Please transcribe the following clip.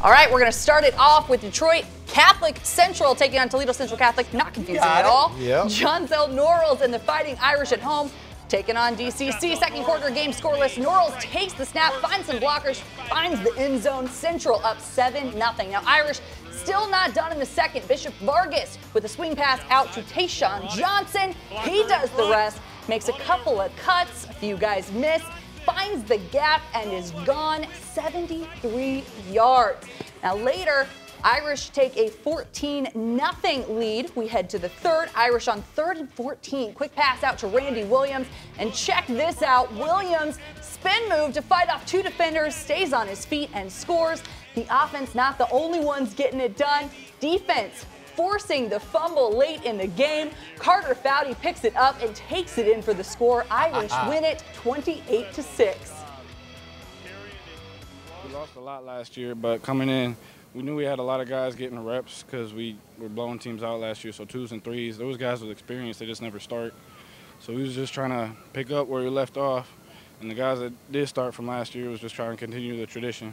All right, we're going to start it off with Detroit Catholic Central taking on Toledo Central Catholic. Not confusing Got at it. all. Yep. Johnsell Norrells and the Fighting Irish at home. Taking on DCC, second quarter game scoreless. Norrells takes the snap, finds some blockers, finds the end zone. Central up 7 0. Now, Irish still not done in the second. Bishop Vargas with a swing pass out to Tayshawn Johnson. He does the rest, makes a couple of cuts, a few guys miss, finds the gap, and is gone 73 yards. Now, later, Irish take a 14 0 lead. We head to the third. Irish on third and 14. Quick pass out to Randy Williams. And check this out Williams spin move to fight off two defenders, stays on his feet and scores. The offense not the only ones getting it done. Defense forcing the fumble late in the game. Carter Fowdy picks it up and takes it in for the score. Irish uh-huh. win it 28 to 6. We lost a lot last year, but coming in, we knew we had a lot of guys getting the reps because we were blowing teams out last year. So twos and threes, those guys with experience, they just never start. So we was just trying to pick up where we left off, and the guys that did start from last year was just trying to continue the tradition.